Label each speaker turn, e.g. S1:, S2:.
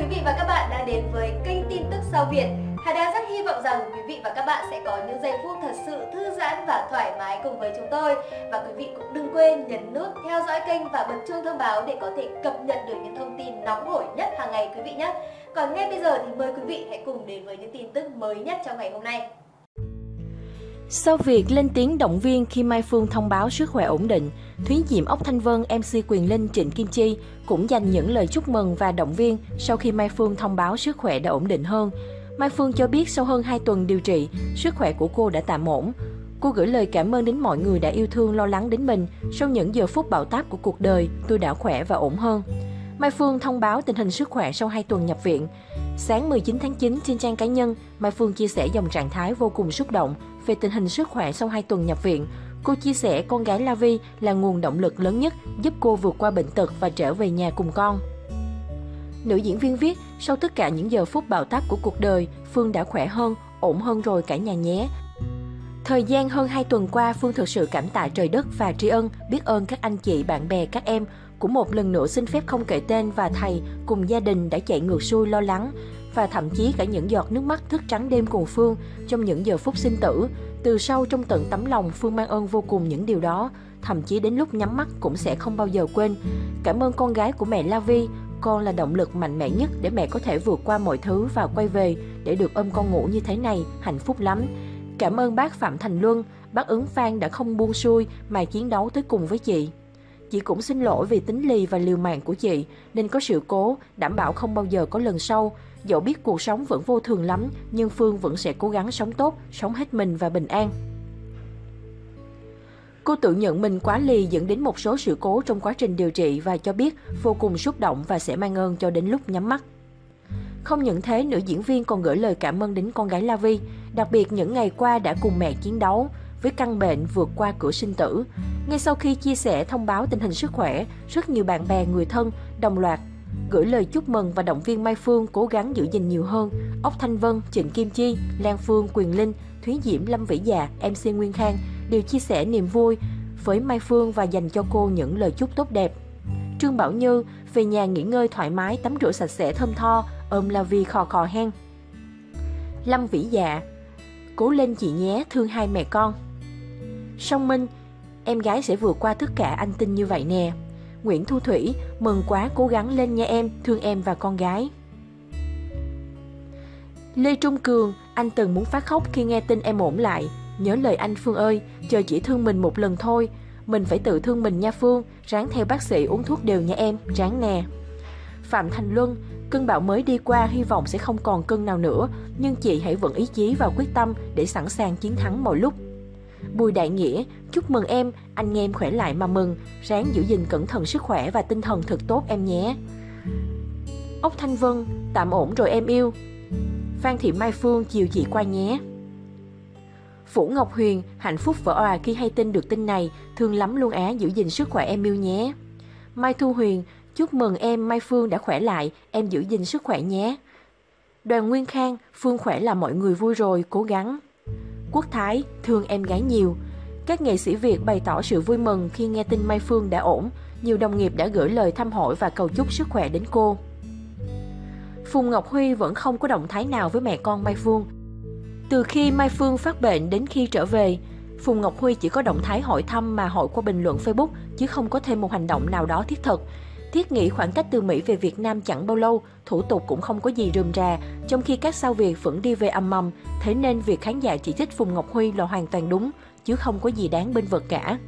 S1: Quý vị và các bạn đã đến với kênh tin tức sao Việt. Hà Đa rất hy vọng rằng quý vị và các bạn sẽ có những giây phút thật sự thư giãn và thoải mái cùng với chúng tôi. Và quý vị cũng đừng quên nhấn nút theo dõi kênh và bật chuông thông báo để có thể cập nhật được những thông tin nóng hổi nhất hàng ngày quý vị nhé. Còn ngay bây giờ thì mời quý vị hãy cùng đến với những tin tức mới nhất trong ngày hôm nay.
S2: Sau việc lên tiếng động viên khi Mai Phương thông báo sức khỏe ổn định, Thúy Diệm Ốc Thanh Vân, MC Quyền Linh Trịnh Kim Chi cũng dành những lời chúc mừng và động viên sau khi Mai Phương thông báo sức khỏe đã ổn định hơn. Mai Phương cho biết sau hơn 2 tuần điều trị, sức khỏe của cô đã tạm ổn. Cô gửi lời cảm ơn đến mọi người đã yêu thương lo lắng đến mình. Sau những giờ phút bão táp của cuộc đời, tôi đã khỏe và ổn hơn. Mai Phương thông báo tình hình sức khỏe sau 2 tuần nhập viện. Sáng 19 tháng 9 trên trang cá nhân, Mai Phương chia sẻ dòng trạng thái vô cùng xúc động về tình hình sức khỏe sau 2 tuần nhập viện. Cô chia sẻ con gái La Vi là nguồn động lực lớn nhất giúp cô vượt qua bệnh tật và trở về nhà cùng con. Nữ diễn viên viết, sau tất cả những giờ phút bạo táp của cuộc đời, Phương đã khỏe hơn, ổn hơn rồi cả nhà nhé. Thời gian hơn 2 tuần qua, Phương thực sự cảm tạ trời đất và tri ân, biết ơn các anh chị, bạn bè, các em. Cũng một lần nữa xin phép không kể tên và thầy cùng gia đình đã chạy ngược xuôi lo lắng và thậm chí cả những giọt nước mắt thức trắng đêm cùng Phương trong những giờ phút sinh tử. Từ sâu trong tận tấm lòng, Phương mang ơn vô cùng những điều đó, thậm chí đến lúc nhắm mắt cũng sẽ không bao giờ quên. Cảm ơn con gái của mẹ La Vi, con là động lực mạnh mẽ nhất để mẹ có thể vượt qua mọi thứ và quay về để được ôm con ngủ như thế này, hạnh phúc lắm. Cảm ơn bác Phạm Thành Luân, bác ứng Phan đã không buông xuôi mà chiến đấu tới cùng với chị. Chị cũng xin lỗi vì tính lì và liều mạng của chị nên có sự cố, đảm bảo không bao giờ có lần sau. Dẫu biết cuộc sống vẫn vô thường lắm, nhưng Phương vẫn sẽ cố gắng sống tốt, sống hết mình và bình an. Cô tự nhận mình quá lì dẫn đến một số sự cố trong quá trình điều trị và cho biết vô cùng xúc động và sẽ mang ơn cho đến lúc nhắm mắt. Không những thế, nữ diễn viên còn gửi lời cảm ơn đến con gái La Vi, đặc biệt những ngày qua đã cùng mẹ chiến đấu với căn bệnh vượt qua cửa sinh tử. Ngay sau khi chia sẻ thông báo tình hình sức khỏe, rất nhiều bạn bè, người thân đồng loạt gửi lời chúc mừng và động viên Mai Phương cố gắng giữ gìn nhiều hơn. Ốc Thanh Vân, Trịnh Kim Chi, Lan Phương, Quyền Linh, Thúy Diễm, Lâm Vĩ Dạ, MC Nguyên Khang đều chia sẻ niềm vui với Mai Phương và dành cho cô những lời chúc tốt đẹp. Trương Bảo Như về nhà nghỉ ngơi thoải mái, tắm rửa sạch sẽ thơm tho, ôm La Vi khò khò hen. Lâm Vĩ Dạ Cố lên chị nhé, thương hai mẹ con. Song Minh Em gái sẽ vượt qua tất cả anh tin như vậy nè. Nguyễn Thu Thủy, mừng quá cố gắng lên nha em, thương em và con gái. Lê Trung Cường, anh từng muốn phát khóc khi nghe tin em ổn lại. Nhớ lời anh Phương ơi, chờ chỉ thương mình một lần thôi. Mình phải tự thương mình nha Phương, ráng theo bác sĩ uống thuốc đều nha em, ráng nè. Phạm Thành Luân, cơn bão mới đi qua hy vọng sẽ không còn cơn nào nữa, nhưng chị hãy vẫn ý chí và quyết tâm để sẵn sàng chiến thắng mọi lúc. Bùi Đại Nghĩa, chúc mừng em, anh nghe em khỏe lại mà mừng, ráng giữ gìn cẩn thận sức khỏe và tinh thần thật tốt em nhé. Ốc Thanh Vân, tạm ổn rồi em yêu. Phan Thị Mai Phương chiều chị qua nhé. Phủ Ngọc Huyền, hạnh phúc vỡ òa khi hay tin được tin này, thương lắm luôn á, giữ gìn sức khỏe em yêu nhé. Mai Thu Huyền, chúc mừng em Mai Phương đã khỏe lại, em giữ gìn sức khỏe nhé. Đoàn Nguyên Khang, Phương khỏe là mọi người vui rồi, cố gắng. Quốc Thái, thương em gái nhiều. Các nghệ sĩ Việt bày tỏ sự vui mừng khi nghe tin Mai Phương đã ổn. Nhiều đồng nghiệp đã gửi lời thăm hỏi và cầu chúc sức khỏe đến cô. Phùng Ngọc Huy vẫn không có động thái nào với mẹ con Mai Phương. Từ khi Mai Phương phát bệnh đến khi trở về, Phùng Ngọc Huy chỉ có động thái hỏi thăm mà hỏi qua bình luận Facebook chứ không có thêm một hành động nào đó thiết thực. Thiết nghĩ khoảng cách từ Mỹ về Việt Nam chẳng bao lâu, thủ tục cũng không có gì rườm rà, trong khi các sao Việt vẫn đi về âm mầm, thế nên việc khán giả chỉ trích Phùng Ngọc Huy là hoàn toàn đúng, chứ không có gì đáng bên vực cả.